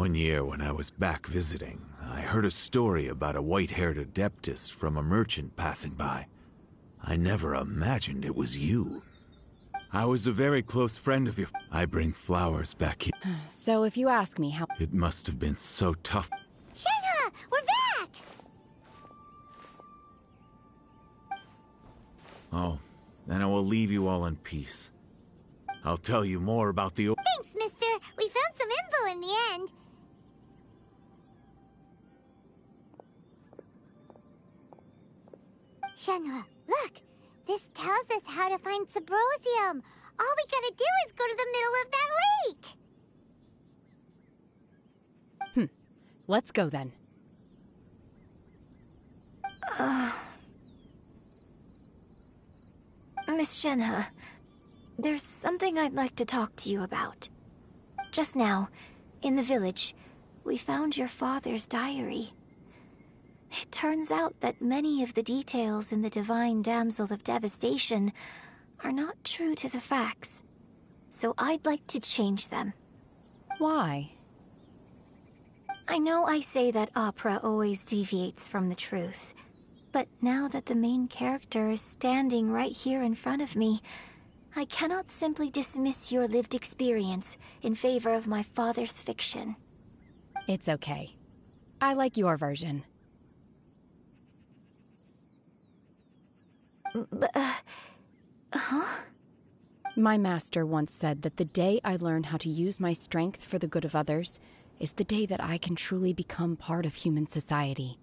One year when I was back visiting, I heard a story about a white-haired adeptus from a merchant passing by. I never imagined it was you. I was a very close friend of your... I bring flowers back here. So if you ask me how... It must have been so tough. Shenhe, we're back! Oh, then I will leave you all in peace. I'll tell you more about the... Thanks, find Sabrosium. All we gotta do is go to the middle of that lake! Hmm. Let's go then. Miss Shenhe, there's something I'd like to talk to you about. Just now, in the village, we found your father's diary. It turns out that many of the details in the Divine Damsel of Devastation are not true to the facts. So I'd like to change them. Why? I know I say that opera always deviates from the truth, but now that the main character is standing right here in front of me, I cannot simply dismiss your lived experience in favor of my father's fiction. It's okay. I like your version. But, uh, My master once said that the day I learn how to use my strength for the good of others is the day that I can truly become part of human society.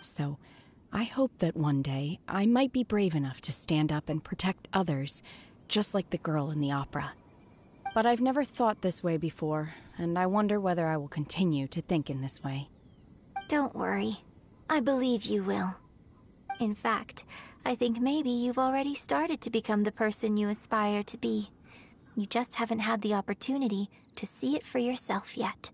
So, I hope that one day I might be brave enough to stand up and protect others, just like the girl in the opera. But I've never thought this way before, and I wonder whether I will continue to think in this way. don't worry. I believe you will. In fact, I think maybe you've already started to become the person you aspire to be. You just haven't had the opportunity to see it for yourself yet.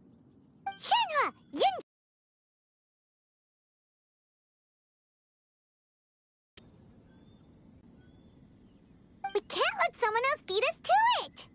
We can't let someone else beat us to it!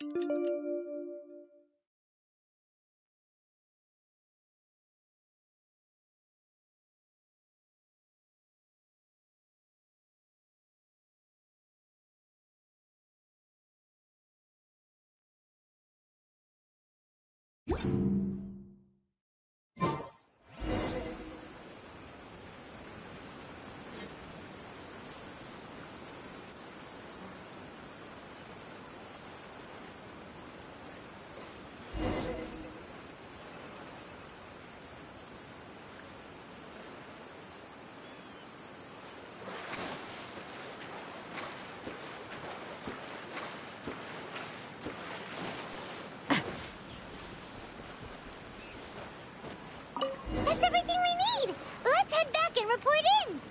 you put in.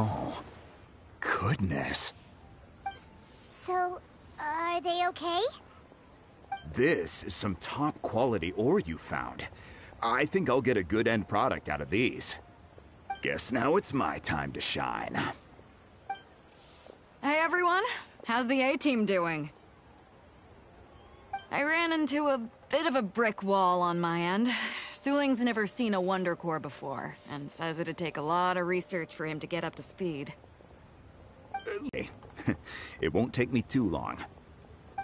Oh, goodness. So, are they okay? This is some top quality ore you found. I think I'll get a good end product out of these. Guess now it's my time to shine. Hey everyone, how's the A-team doing? I ran into a bit of a brick wall on my end. Suling's never seen a Wonder Core before, and says it'd take a lot of research for him to get up to speed. Hey, it won't take me too long.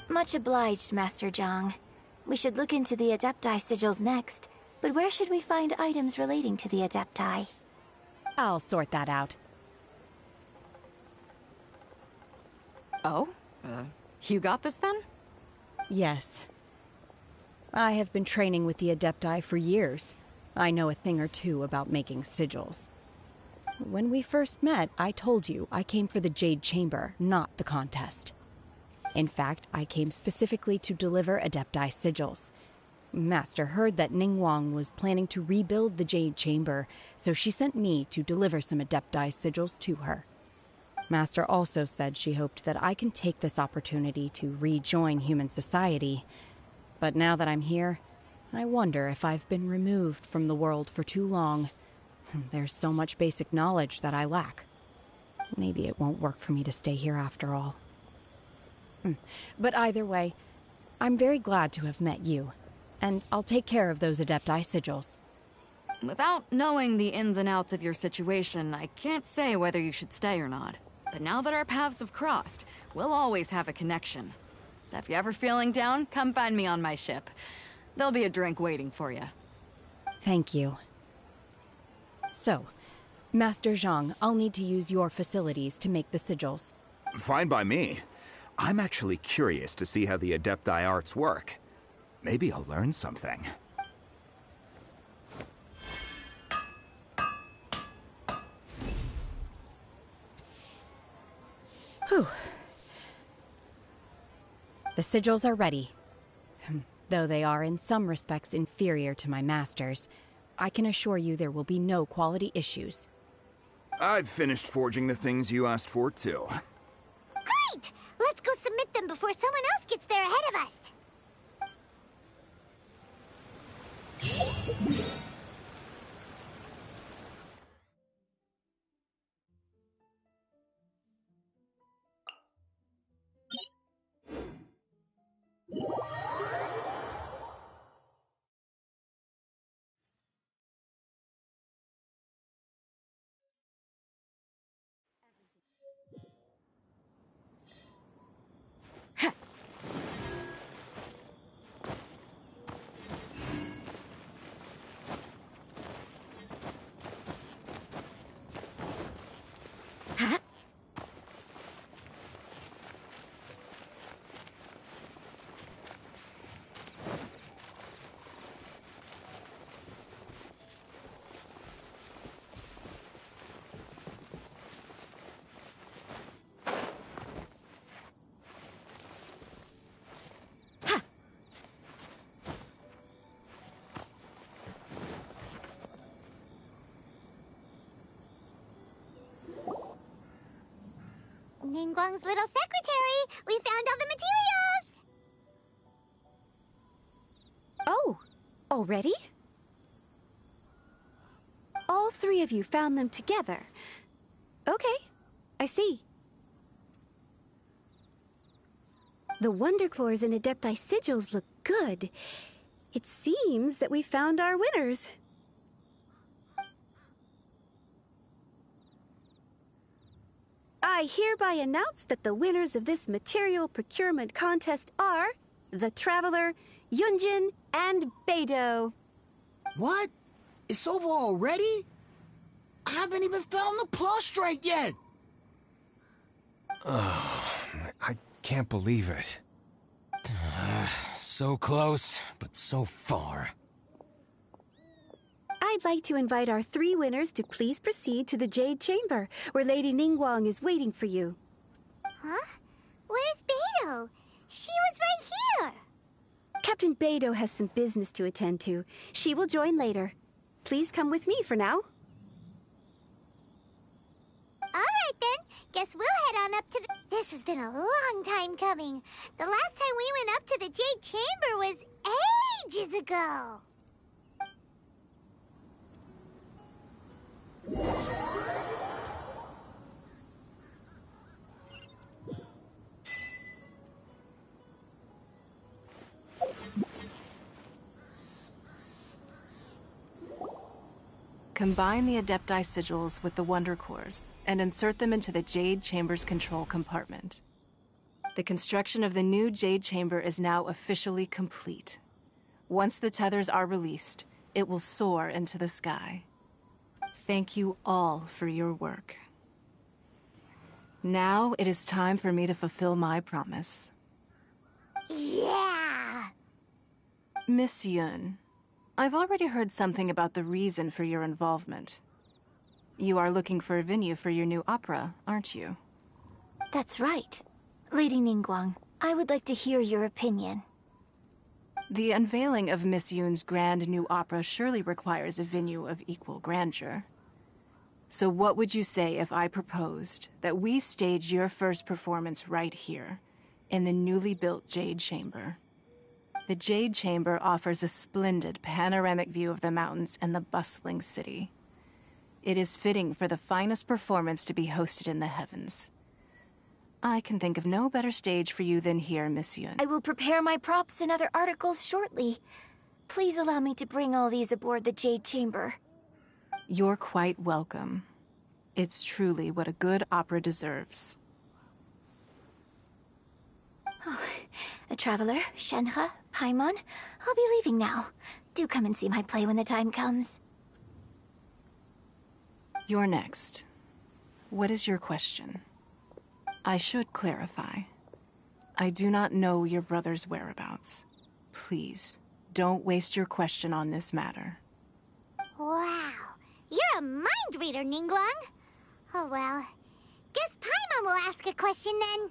Much obliged, Master Zhang. We should look into the Adepti sigils next, but where should we find items relating to the Adepti? I'll sort that out. Oh? Uh, you got this then? Yes. I have been training with the Adepti for years. I know a thing or two about making sigils. When we first met, I told you I came for the Jade Chamber, not the contest. In fact, I came specifically to deliver Adepti sigils. Master heard that Ning Ningguang was planning to rebuild the Jade Chamber, so she sent me to deliver some Adepti sigils to her. Master also said she hoped that I can take this opportunity to rejoin human society. But now that I'm here, I wonder if I've been removed from the world for too long. There's so much basic knowledge that I lack. Maybe it won't work for me to stay here after all. Hmm. But either way, I'm very glad to have met you, and I'll take care of those Adepti sigils. Without knowing the ins and outs of your situation, I can't say whether you should stay or not. But now that our paths have crossed, we'll always have a connection. So if you're ever feeling down, come find me on my ship. There'll be a drink waiting for you. Thank you. So, Master Zhang, I'll need to use your facilities to make the sigils. Fine by me. I'm actually curious to see how the Adepti arts work. Maybe I'll learn something. Whew. The sigils are ready. Hmm, though they are in some respects inferior to my master's, I can assure you there will be no quality issues. I've finished forging the things you asked for, too. Great! Let's go submit them before someone else gets there ahead of us. Ningguang's little secretary! We found all the materials! Oh, already? All three of you found them together. Okay, I see. The Wonder Cores and Adepti sigils look good. It seems that we found our winners. I hereby announce that the winners of this material procurement contest are the Traveler, Yunjin, and Beidou. What? It's over already? I haven't even found the plus strike yet. Oh, I can't believe it. so close, but so far. I'd like to invite our three winners to please proceed to the Jade Chamber, where Lady Ningguang is waiting for you. Huh? Where's Beidou? She was right here! Captain Beidou has some business to attend to. She will join later. Please come with me for now. All Guess we'll head on up to the... This has been a long time coming. The last time we went up to the Jade Chamber was ages ago. Combine the Adepti sigils with the Wonder Cores and insert them into the Jade Chamber's control compartment. The construction of the new Jade Chamber is now officially complete. Once the tethers are released, it will soar into the sky. Thank you all for your work. Now it is time for me to fulfill my promise. Yeah! Miss Yun, I've already heard something about the reason for your involvement. You are looking for a venue for your new opera, aren't you? That's right. Lady Ningguang, I would like to hear your opinion. The unveiling of Miss Yun's grand new opera surely requires a venue of equal grandeur. So what would you say if I proposed that we stage your first performance right here, in the newly built Jade Chamber? The Jade Chamber offers a splendid panoramic view of the mountains and the bustling city. It is fitting for the finest performance to be hosted in the heavens. I can think of no better stage for you than here, Miss Yun. I will prepare my props and other articles shortly. Please allow me to bring all these aboard the Jade Chamber. You're quite welcome. It's truly what a good opera deserves. Oh, a traveler, Shenhe, Paimon, I'll be leaving now. Do come and see my play when the time comes. You're next. What is your question? I should clarify. I do not know your brother's whereabouts. Please, don't waste your question on this matter. Wow. You're a mind reader, Ningguang. Oh well. Guess Paimon will ask a question then.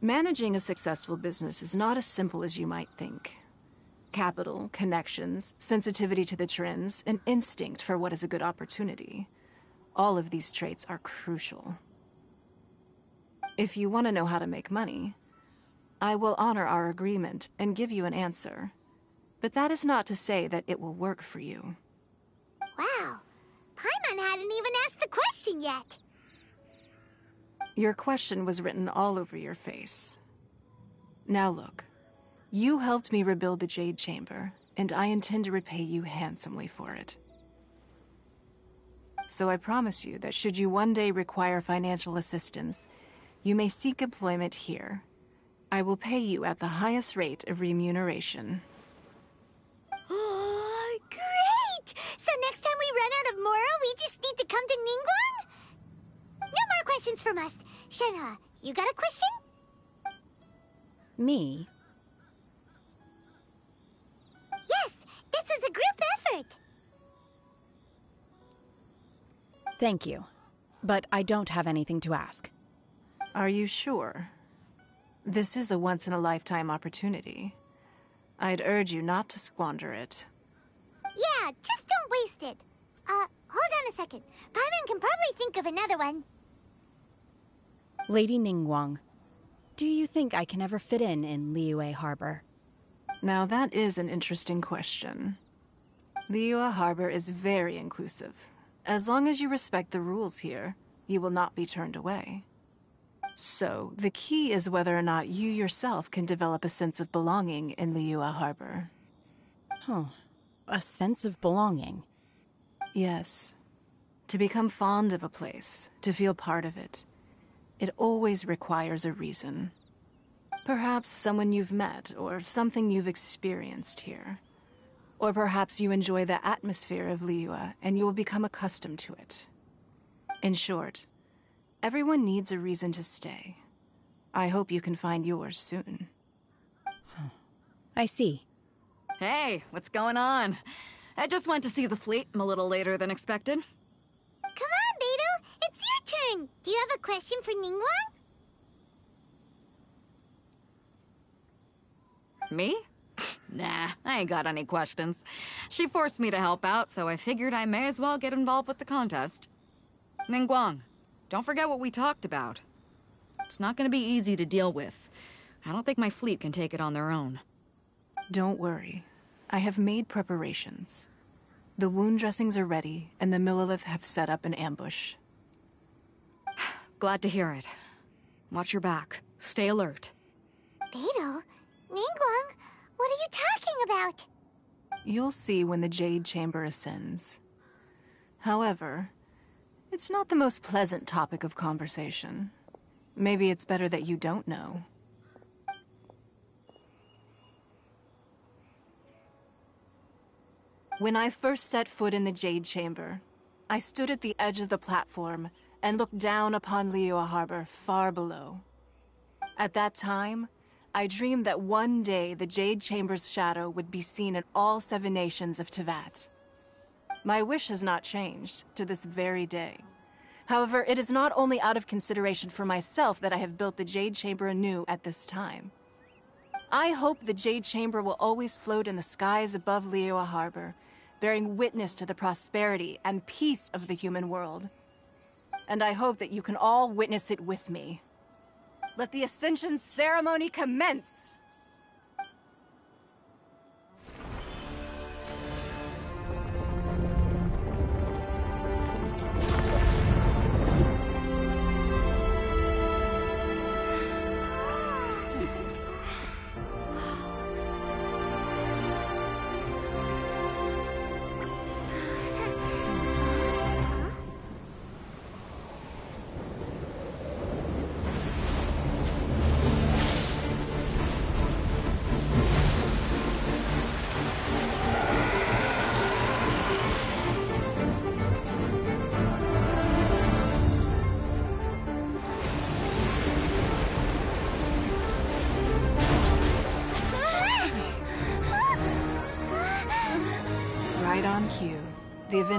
Managing a successful business is not as simple as you might think. Capital, connections, sensitivity to the trends, and instinct for what is a good opportunity. All of these traits are crucial. If you want to know how to make money, I will honor our agreement and give you an answer. But that is not to say that it will work for you. Wow. Paimon hadn't even asked the question yet. Your question was written all over your face. Now look, you helped me rebuild the Jade Chamber, and I intend to repay you handsomely for it. So I promise you that should you one day require financial assistance, you may seek employment here. I will pay you at the highest rate of remuneration. Run out of Mora, we just need to come to Ningguang? No more questions from us. Shenhe, uh, you got a question? Me? Yes, this is a group effort. Thank you. But I don't have anything to ask. Are you sure? This is a once in a lifetime opportunity. I'd urge you not to squander it. Yeah, just don't waste it. Uh, hold on a second. Paimon can probably think of another one. Lady Ningguang, do you think I can ever fit in in Liyue Harbor? Now that is an interesting question. Liyue Harbor is very inclusive. As long as you respect the rules here, you will not be turned away. So, the key is whether or not you yourself can develop a sense of belonging in Liyue Harbor. Huh. A sense of belonging. Yes. To become fond of a place, to feel part of it, it always requires a reason. Perhaps someone you've met, or something you've experienced here. Or perhaps you enjoy the atmosphere of Liyue and you will become accustomed to it. In short, everyone needs a reason to stay. I hope you can find yours soon. I see. Hey, what's going on? I just went to see the fleet I'm a little later than expected. Come on, Beidou. It's your turn. Do you have a question for Ningguang? Me? nah, I ain't got any questions. She forced me to help out, so I figured I may as well get involved with the contest. Ningguang, don't forget what we talked about. It's not gonna be easy to deal with. I don't think my fleet can take it on their own. Don't worry. I have made preparations. The wound dressings are ready, and the Millelith have set up an ambush. Glad to hear it. Watch your back. Stay alert. Beidou? Ningguang? What are you talking about? You'll see when the Jade Chamber ascends. However, it's not the most pleasant topic of conversation. Maybe it's better that you don't know. When I first set foot in the Jade Chamber, I stood at the edge of the platform and looked down upon Liyue Harbor far below. At that time, I dreamed that one day the Jade Chamber's shadow would be seen in all seven nations of Teyvat. My wish has not changed to this very day. However, it is not only out of consideration for myself that I have built the Jade Chamber anew at this time. I hope the Jade Chamber will always float in the skies above Liyue Harbor, bearing witness to the prosperity and peace of the human world. And I hope that you can all witness it with me. Let the Ascension ceremony commence!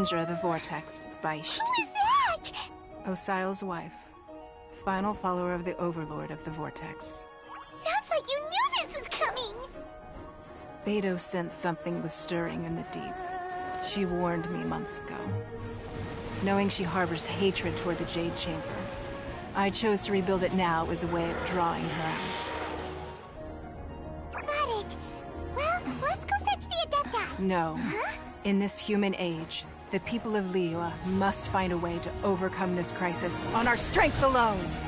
The the Vortex, Beisht. Who is that? Osial's wife. Final follower of the Overlord of the Vortex. Sounds like you knew this was coming. Beidou sensed something was stirring in the deep. She warned me months ago. Knowing she harbors hatred toward the Jade Chamber, I chose to rebuild it now as a way of drawing her out. Got it. Well, let's go fetch the Adepti. No. In this human age, the people of Liyue must find a way to overcome this crisis on our strength alone!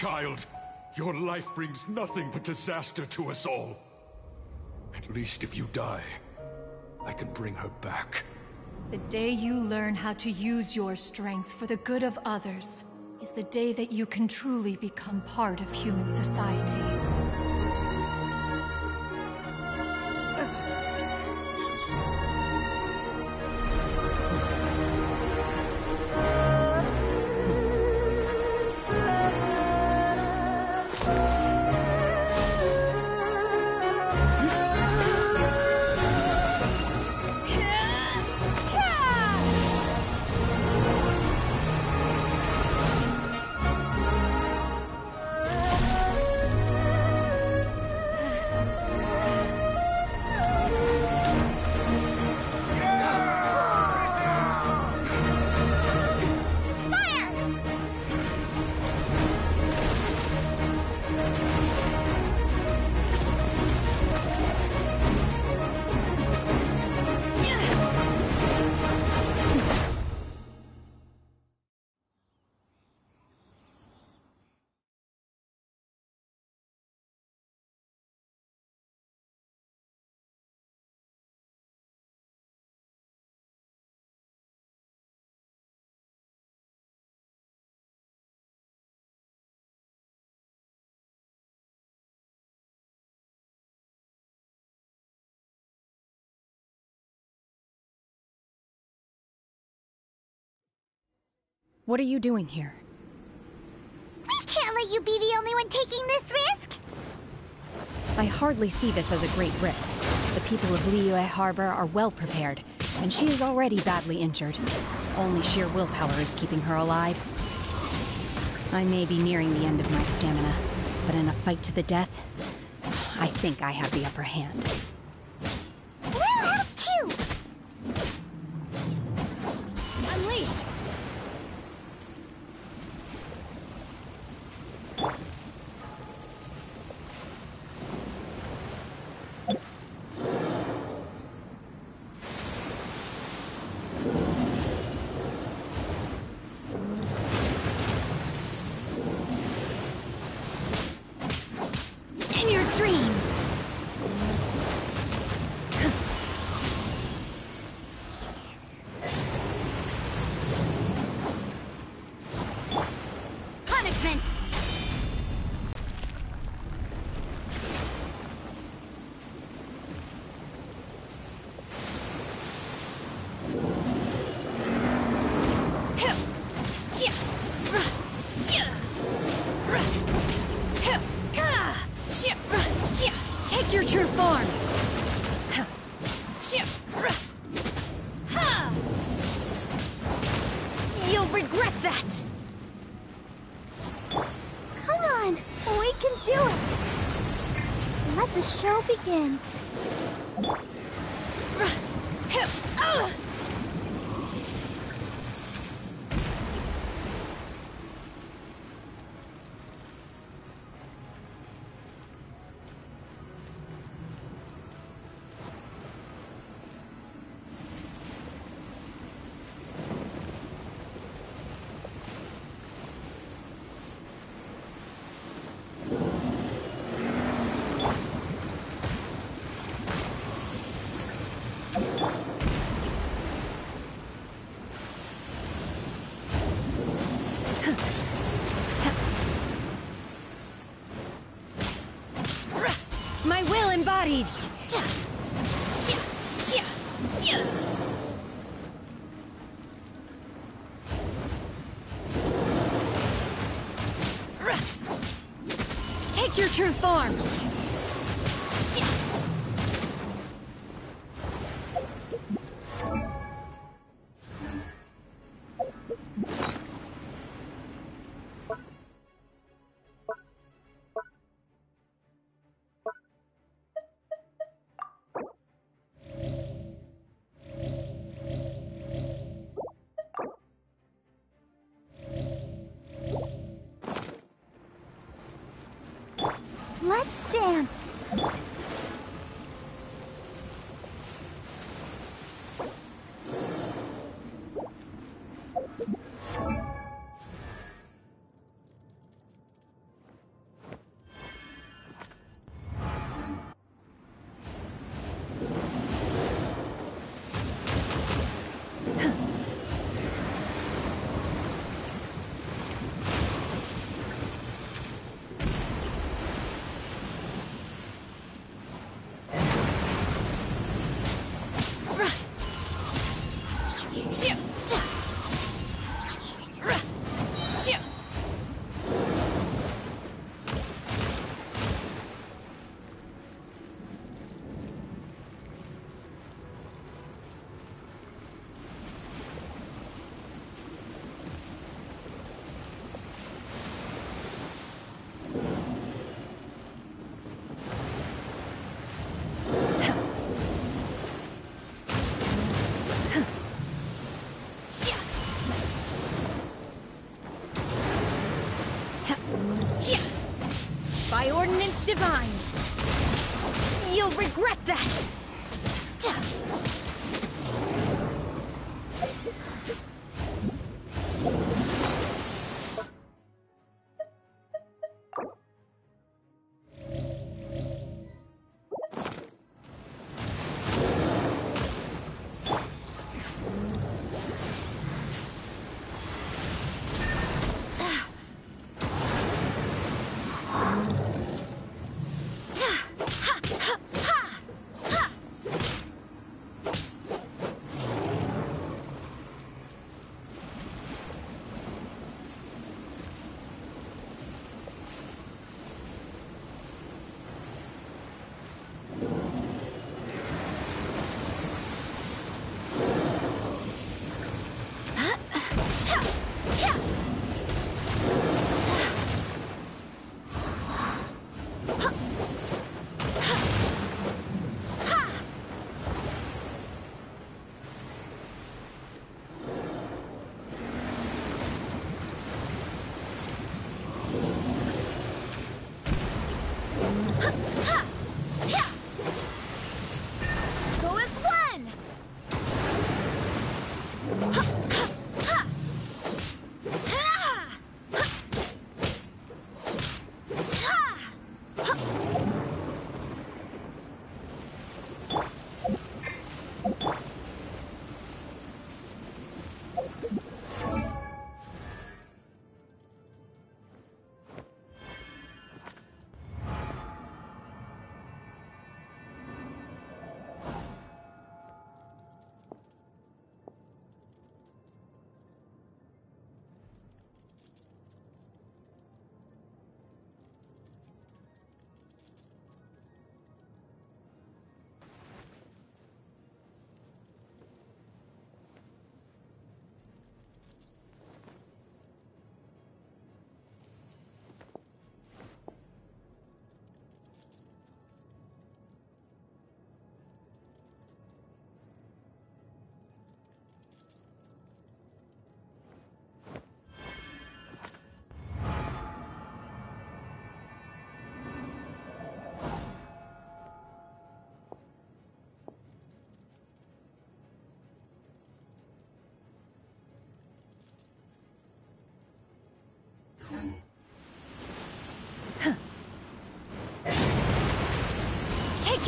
Child. Your life brings nothing but disaster to us all. At least if you die, I can bring her back. The day you learn how to use your strength for the good of others is the day that you can truly become part of human society. What are you doing here? We can't let you be the only one taking this risk! I hardly see this as a great risk. The people of Liyue Harbor are well prepared, and she is already badly injured. Only sheer willpower is keeping her alive. I may be nearing the end of my stamina, but in a fight to the death, I think I have the upper hand. Regret that! Come on, we can do it! Let the show begin. regret that!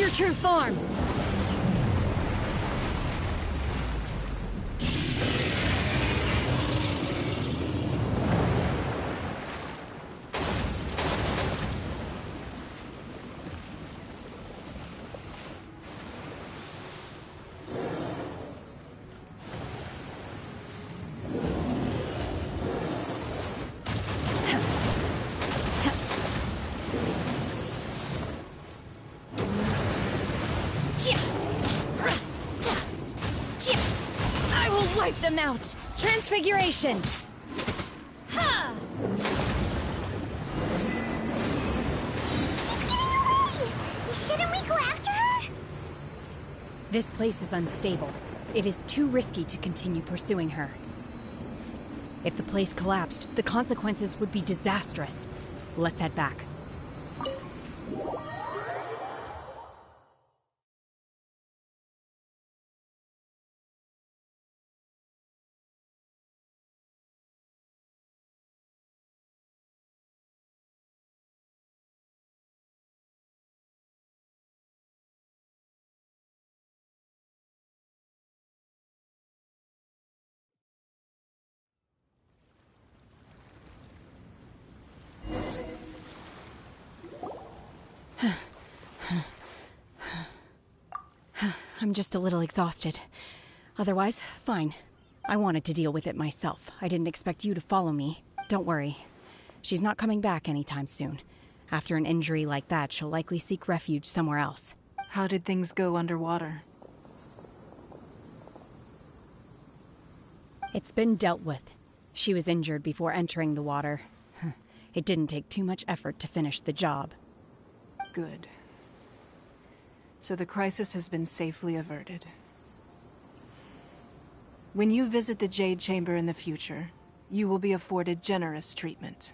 your true form! Out! Transfiguration! Ha! She's getting away! Shouldn't we go after her? This place is unstable. It is too risky to continue pursuing her. If the place collapsed, the consequences would be disastrous. Let's head back. I'm just a little exhausted. Otherwise, fine. I wanted to deal with it myself. I didn't expect you to follow me. Don't worry. She's not coming back anytime soon. After an injury like that, she'll likely seek refuge somewhere else. How did things go underwater? It's been dealt with. She was injured before entering the water. It didn't take too much effort to finish the job. Good. So the crisis has been safely averted. When you visit the Jade Chamber in the future, you will be afforded generous treatment.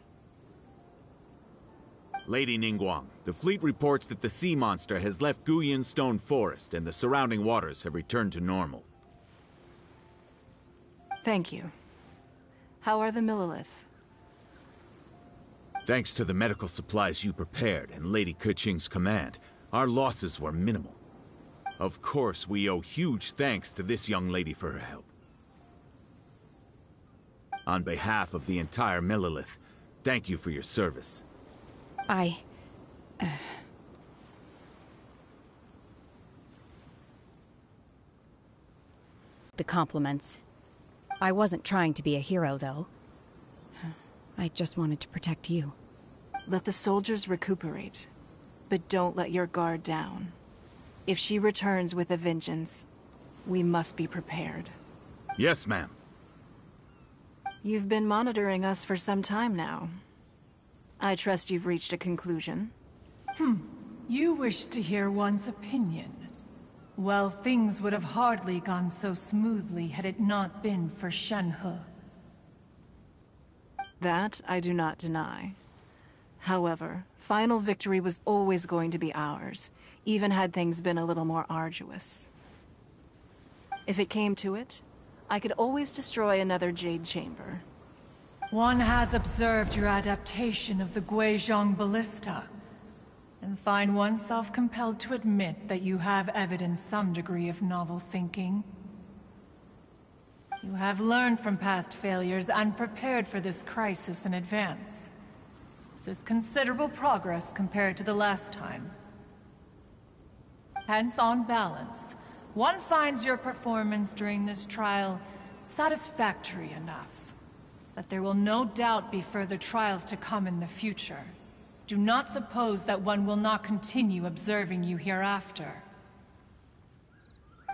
Lady Ningguang, the fleet reports that the sea monster has left Guyun Stone Forest and the surrounding waters have returned to normal. Thank you. How are the Millilith? Thanks to the medical supplies you prepared and Lady Keqing's command, our losses were minimal. Of course, we owe huge thanks to this young lady for her help. On behalf of the entire Millilith, thank you for your service. I. Uh... The compliments. I wasn't trying to be a hero, though. I just wanted to protect you. Let the soldiers recuperate, but don't let your guard down. If she returns with a vengeance, we must be prepared. Yes, ma'am. You've been monitoring us for some time now. I trust you've reached a conclusion. Hmm. You wish to hear one's opinion. Well, things would have hardly gone so smoothly had it not been for Shenhe. That I do not deny. However, final victory was always going to be ours, even had things been a little more arduous. If it came to it, I could always destroy another Jade Chamber. One has observed your adaptation of the Guizhong Ballista, and find oneself compelled to admit that you have evidenced some degree of novel thinking. You have learned from past failures and prepared for this crisis in advance. This is considerable progress compared to the last time. Hence, on balance, one finds your performance during this trial satisfactory enough. But there will no doubt be further trials to come in the future. Do not suppose that one will not continue observing you hereafter.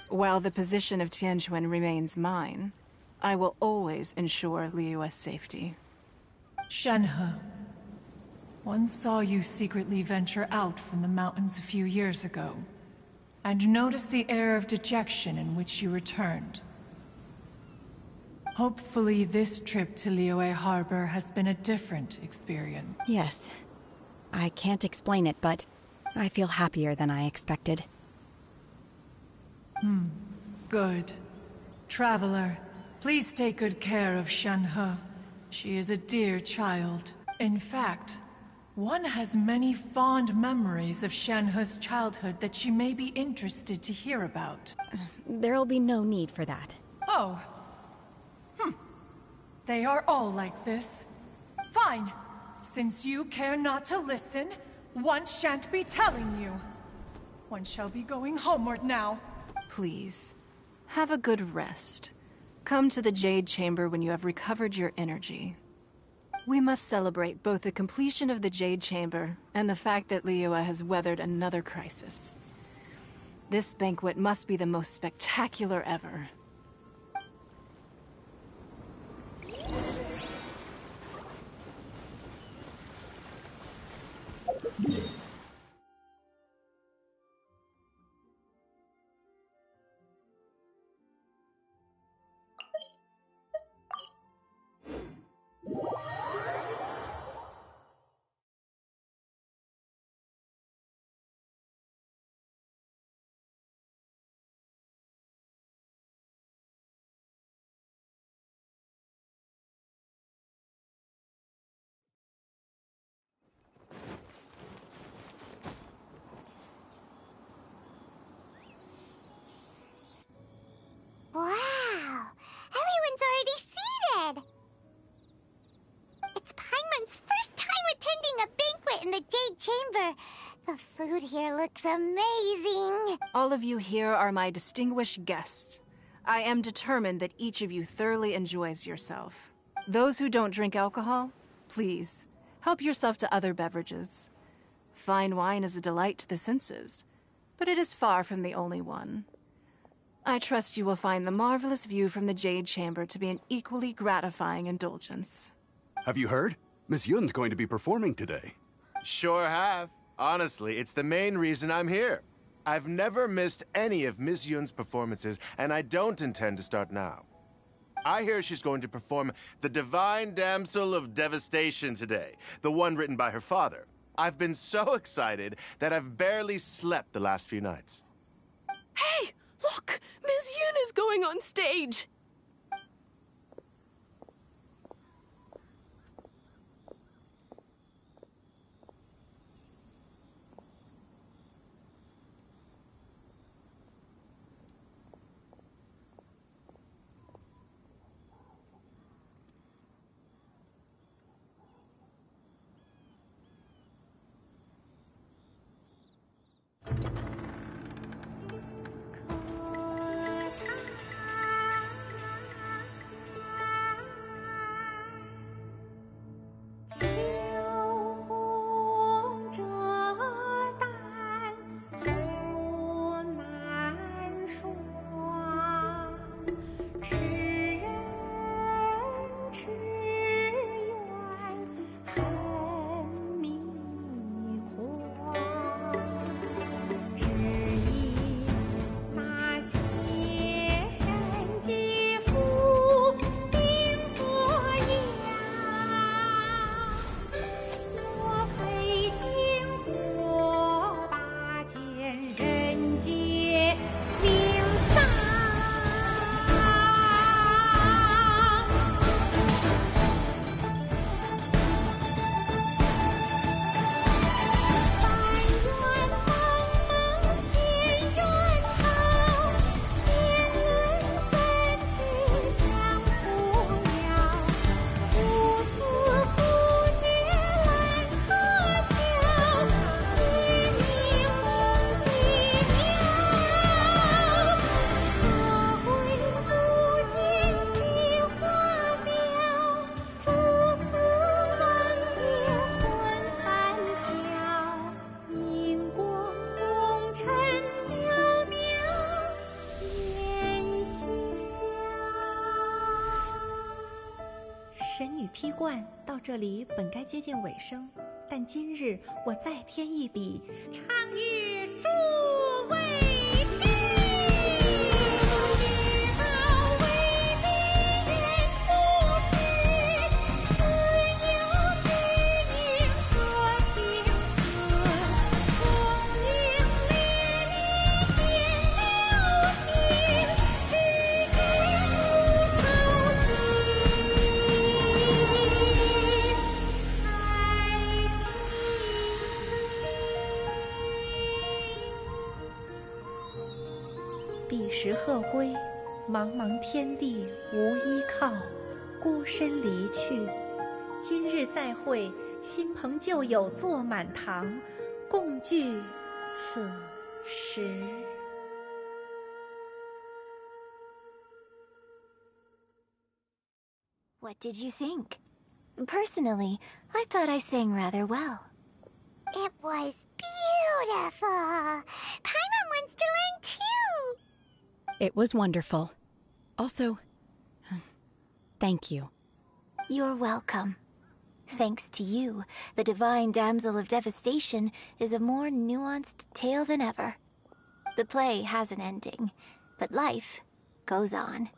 While the position of Tianquan remains mine, I will always ensure Liyue's safety. Shenhe, one saw you secretly venture out from the mountains a few years ago, and noticed the air of dejection in which you returned. Hopefully this trip to Liyue Harbor has been a different experience. Yes. I can't explain it, but I feel happier than I expected. Hmm. Good. Traveler, please take good care of Shenhe. She is a dear child. In fact, One has many fond memories of Shenhe's childhood that she may be interested to hear about. There'll be no need for that. Oh. Hmm. They are all like this. Fine. Since you care not to listen, one shan't be telling you. One shall be going homeward now. Please, have a good rest. Come to the Jade Chamber when you have recovered your energy. We must celebrate both the completion of the Jade Chamber and the fact that Liyue has weathered another crisis. This banquet must be the most spectacular ever. The food here looks amazing. All of you here are my distinguished guests. I am determined that each of you thoroughly enjoys yourself. Those who don't drink alcohol, please, help yourself to other beverages. Fine wine is a delight to the senses, but it is far from the only one. I trust you will find the marvelous view from the Jade Chamber to be an equally gratifying indulgence. Have you heard? Miss Yun's going to be performing today. Sure have. Honestly, it's the main reason I'm here. I've never missed any of Miss Yun's performances, and I don't intend to start now. I hear she's going to perform The Divine Damsel of Devastation today, the one written by her father. I've been so excited that I've barely slept the last few nights. Hey! Look! Miss Yun is going on stage! 这里本该接近尾声，但今日我再添一笔，唱与诸位。茫茫天地无依靠，孤身离去。今日再会，新朋旧友坐满堂，共聚此时。What did you think? Personally, I thought I sang rather well. It was beautiful. Paimon wants to learn too. It was wonderful. Also, thank you. You're welcome. Thanks to you, the Divine Damsel of Devastation is a more nuanced tale than ever. The play has an ending, but life goes on.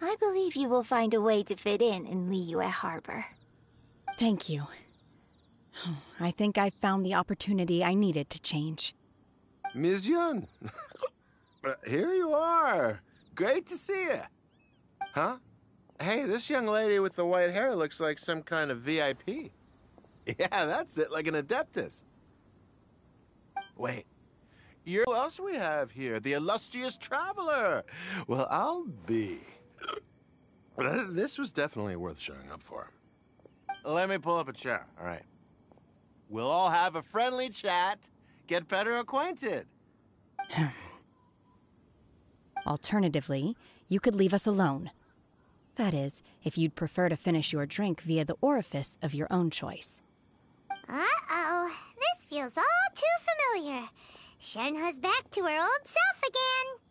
I believe you will find a way to fit in in Liyue Harbor. Thank you. I think I've found the opportunity I needed to change. Ms. Yun, uh, here you are. Great to see you. Huh? Hey, this young lady with the white hair looks like some kind of VIP. Yeah, that's it, like an Adeptus. Wait, you're who else we have here? The illustrious traveler. Well, I'll be. This was definitely worth showing up for. Let me pull up a chair, all right? We'll all have a friendly chat, get better acquainted. Alternatively, you could leave us alone. That is, if you'd prefer to finish your drink via the orifice of your own choice. Uh-oh. This feels all too familiar. Shenhe's back to her old self again.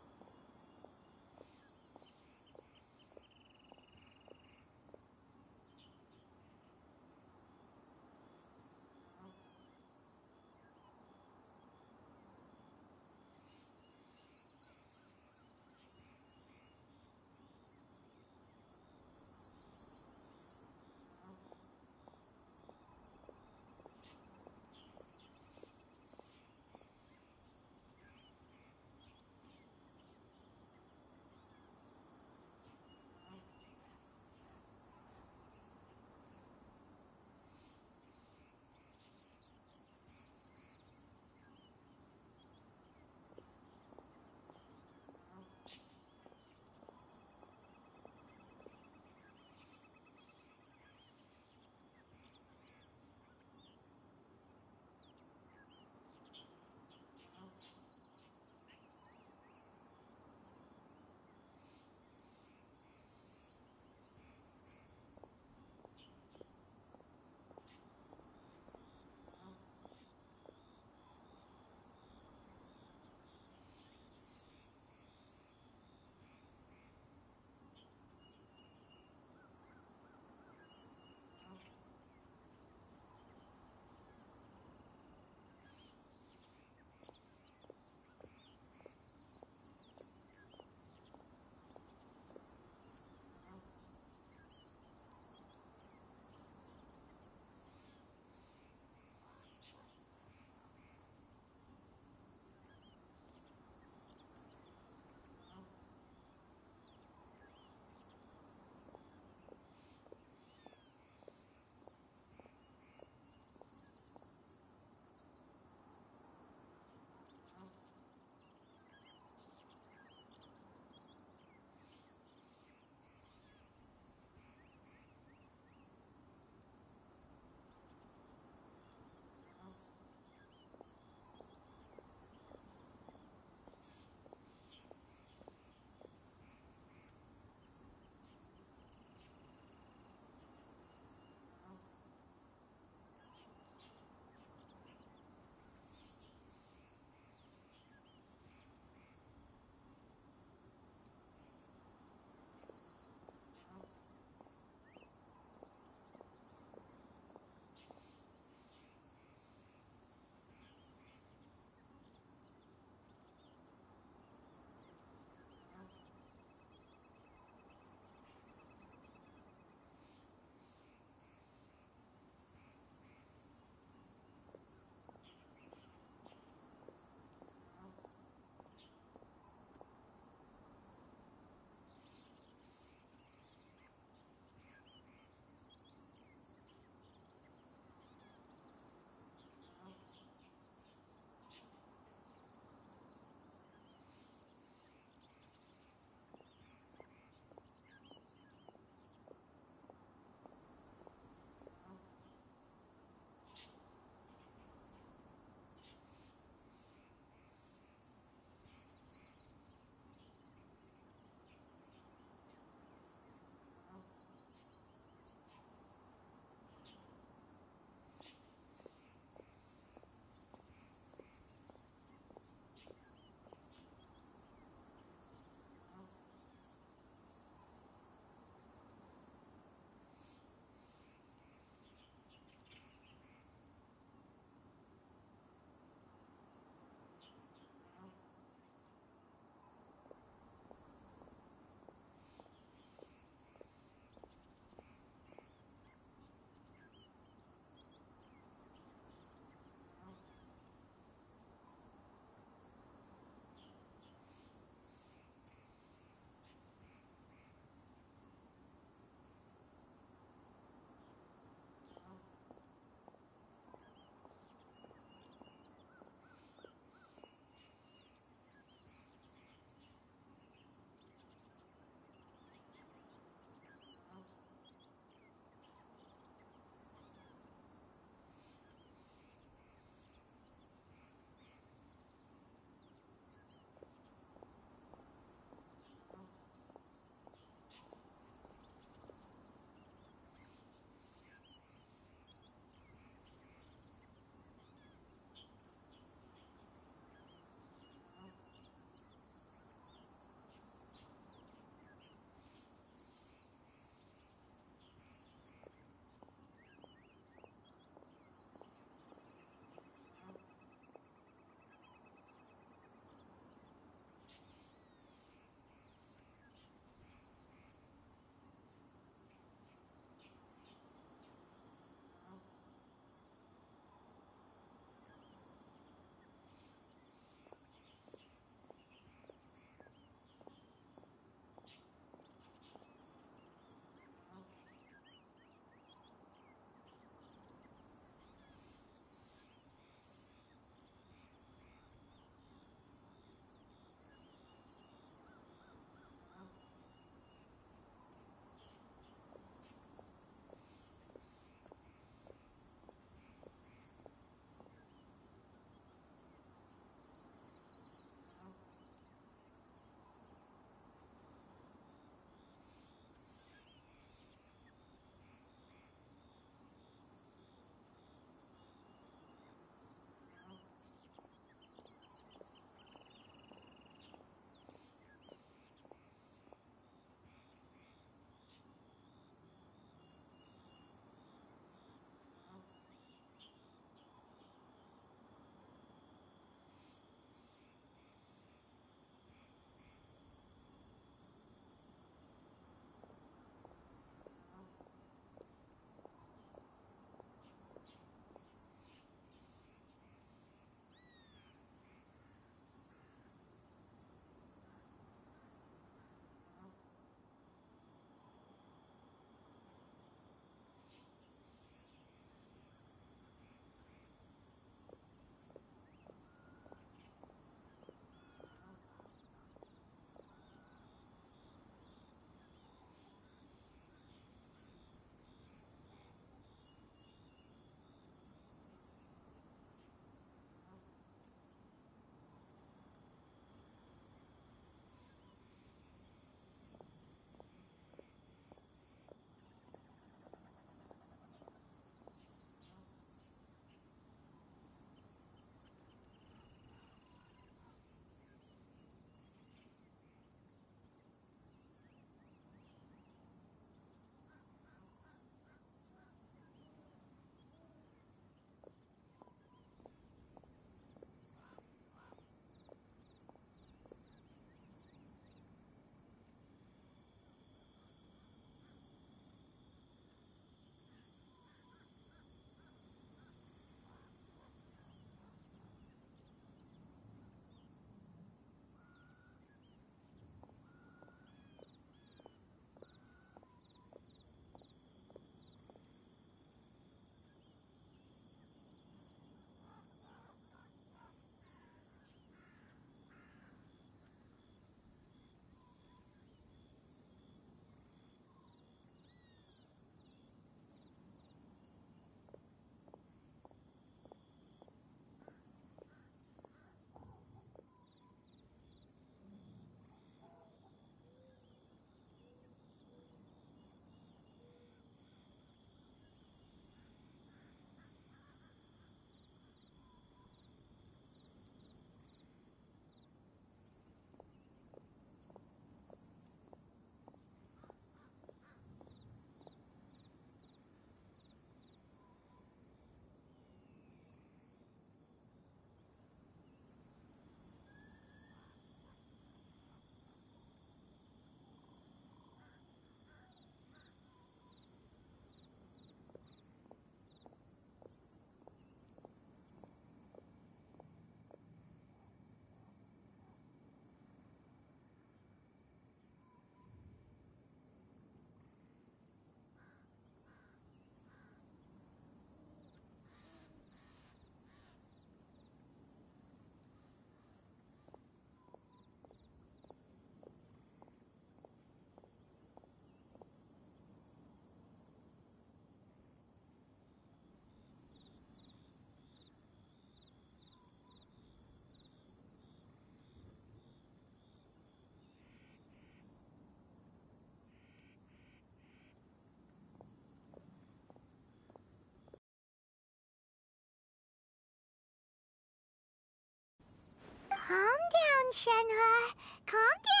Shenhe. Calm down.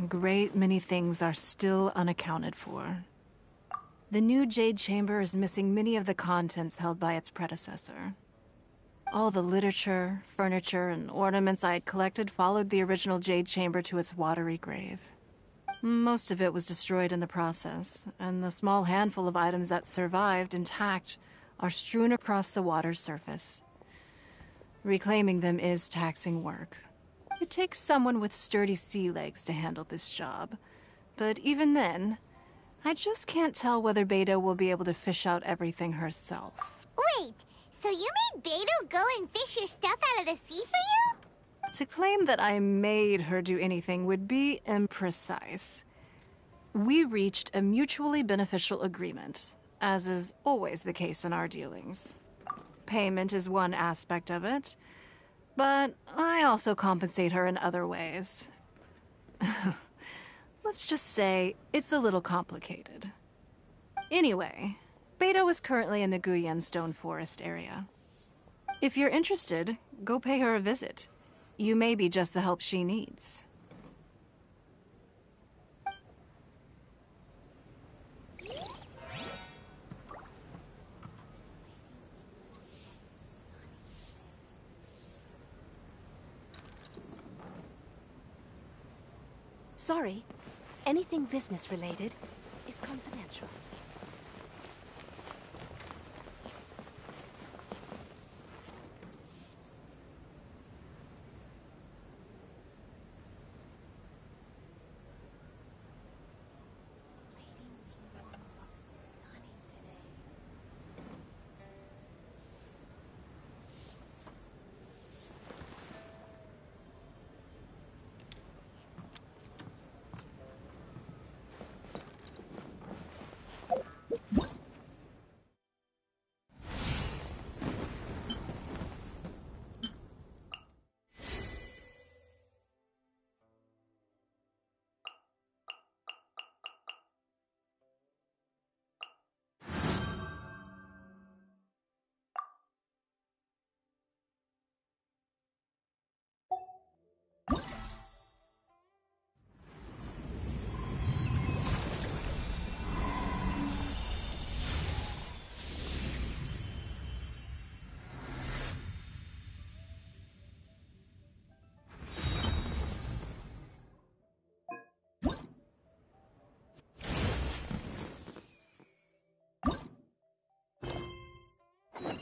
A great many things are still unaccounted for. The new Jade Chamber is missing many of the contents held by its predecessor. All the literature, furniture, and ornaments I had collected followed the original Jade Chamber to its watery grave. Most of it was destroyed in the process, and the small handful of items that survived intact are strewn across the water's surface. Reclaiming them is taxing work. It takes someone with sturdy sea legs to handle this job. But even then, I just can't tell whether Beidou will be able to fish out everything herself. Wait, so you made Beidou go and fish your stuff out of the sea for you? To claim that I made her do anything would be imprecise. We reached a mutually beneficial agreement, as is always the case in our dealings. Payment is one aspect of it, but I also compensate her in other ways. Let's just say it's a little complicated. Anyway, Beidou is currently in the Guyun Stone Forest area. If you're interested, go pay her a visit. You may be just the help she needs. Sorry, anything business related is confidential.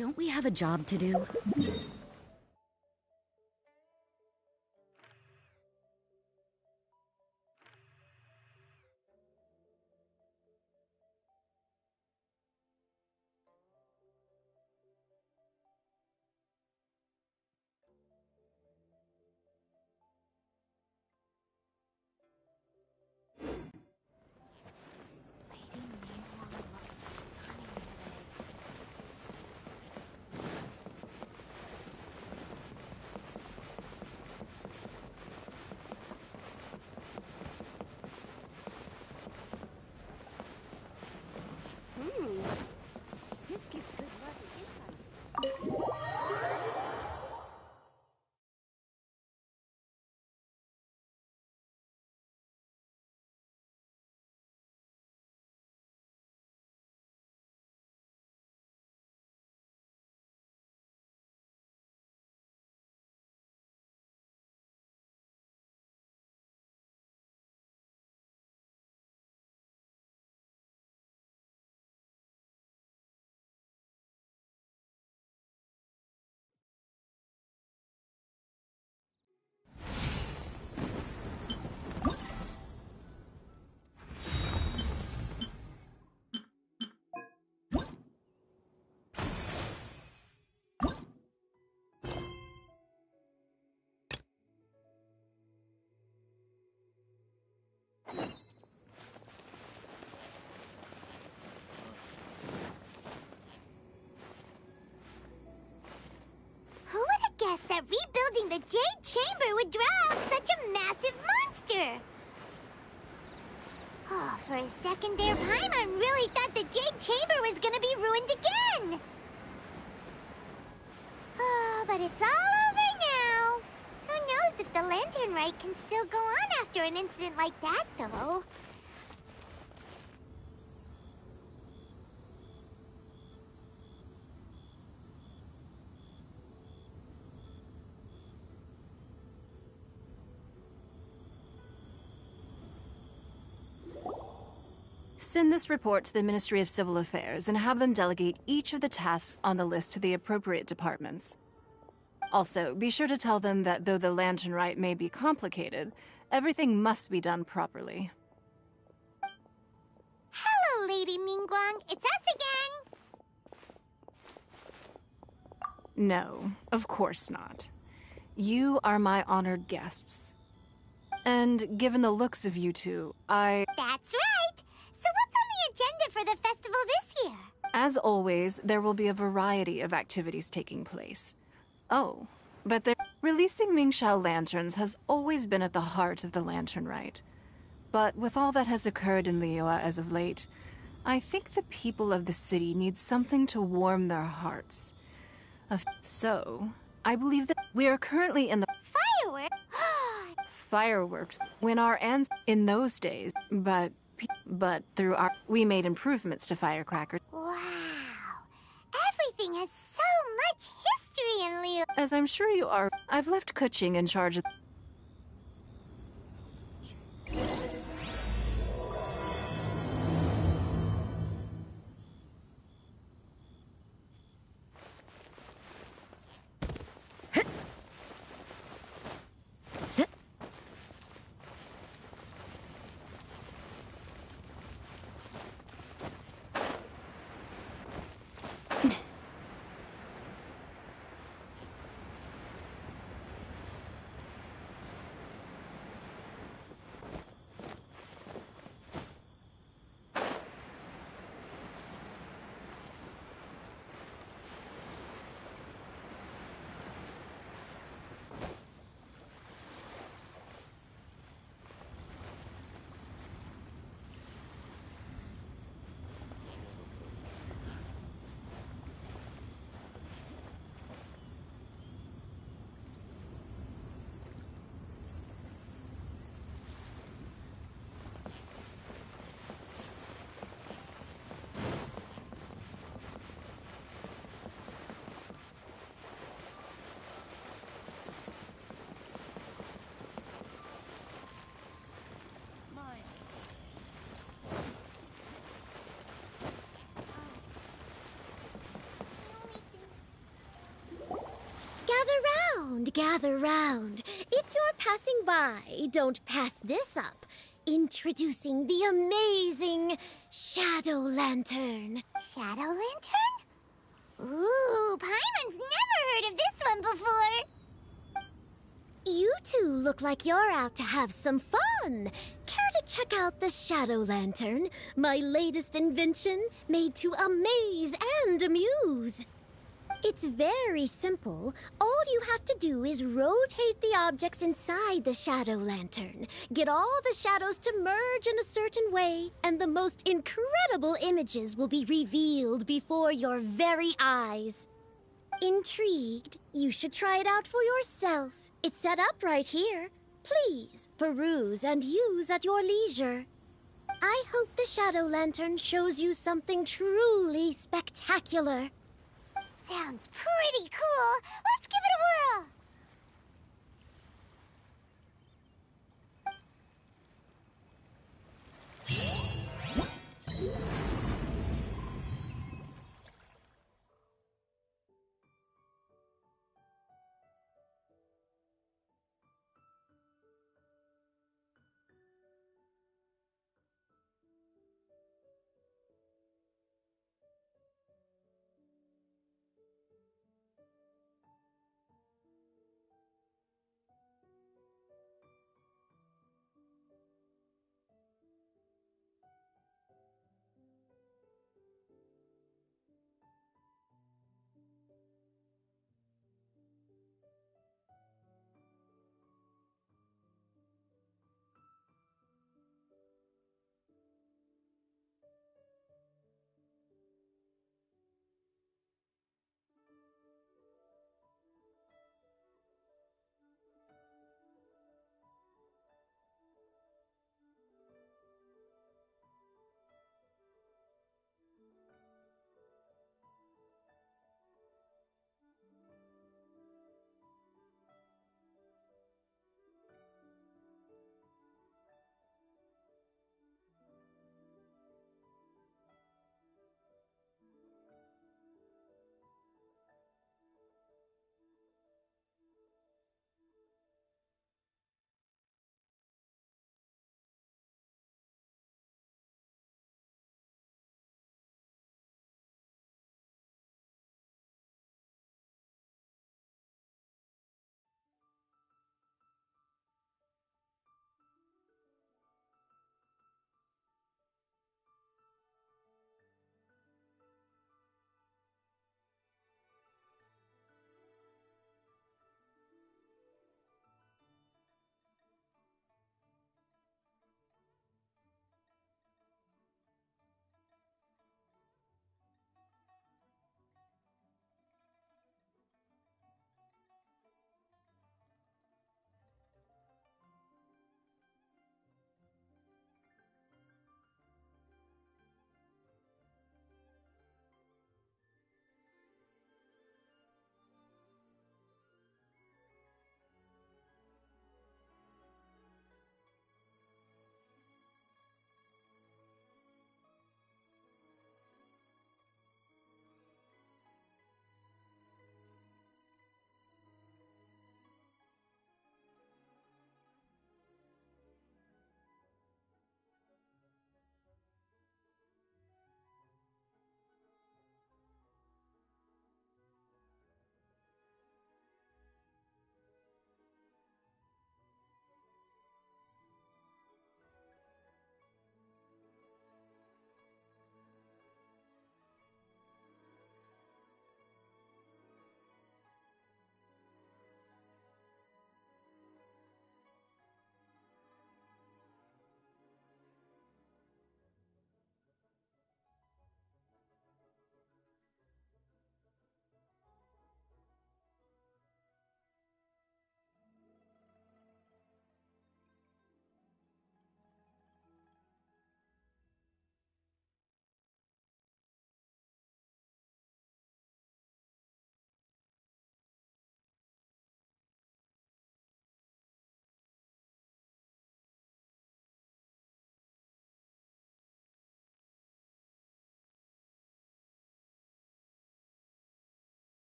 Don't we have a job to do? that rebuilding the Jade Chamber would draw out such a massive monster. Oh, for a second there, Paimon really thought the Jade Chamber was gonna be ruined again. Oh, but it's all over now. Who knows if the Lantern Rite can still go on after an incident like that, though. Send this report to the Ministry of Civil Affairs and have them delegate each of the tasks on the list to the appropriate departments. Also, be sure to tell them that though the Lantern Rite may be complicated, everything must be done properly. Hello, Lady Ningguang. It's us again. No, of course not. You are my honored guests. And given the looks of you two, I. That's right. Agenda for the festival this year? As always, there will be a variety of activities taking place. Oh, but the releasing Mingxiao lanterns has always been at the heart of the Lantern Rite. But with all that has occurred in Liyue as of late, I think the people of the city need something to warm their hearts. Of- So, I believe that we are currently in the fireworks. fireworks when our ans in those days, but but through our we made improvements to firecrackers. wow. Everything has so much history in Liyue. As I'm sure you are, I've left Keqing in charge of Gather round, gather round. If you're passing by, don't pass this up. Introducing the amazing Shadow Lantern. Shadow Lantern? Ooh, Paimon's never heard of this one before. You two look like you're out to have some fun. Care to check out the Shadow Lantern, my latest invention made to amaze and amuse? It's very simple. All you have to do is rotate the objects inside the Shadow Lantern, get all the shadows to merge in a certain way, and the most incredible images will be revealed before your very eyes. Intrigued? You should try it out for yourself. It's set up right here. Please peruse and use at your leisure. I hope the Shadow Lantern shows you something truly spectacular. Sounds pretty cool. Let's give it a whirl. Yeah.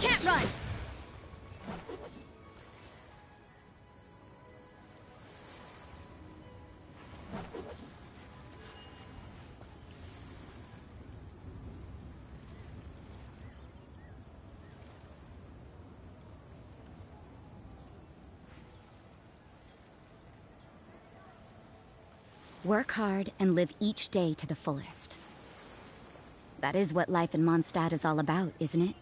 Can't run! Work hard and live each day to the fullest. That is what life in Mondstadt is all about, isn't it?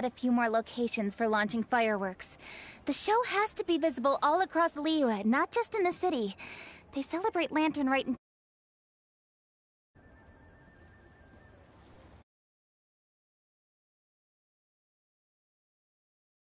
Add a few more locations for launching fireworks. The show has to be visible all across Liyue, not just in the city. They celebrate Lantern right in